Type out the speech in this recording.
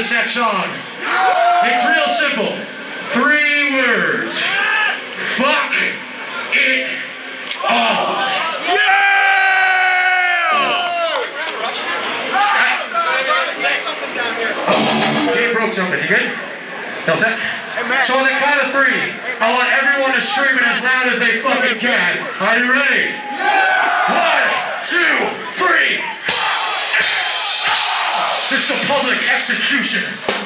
this next song. It's real simple. Three words. Fuck it all. Jay broke something. You good? No set? So on the count of three, I want everyone to scream it as loud as they fucking can. Are you ready? Is a public execution.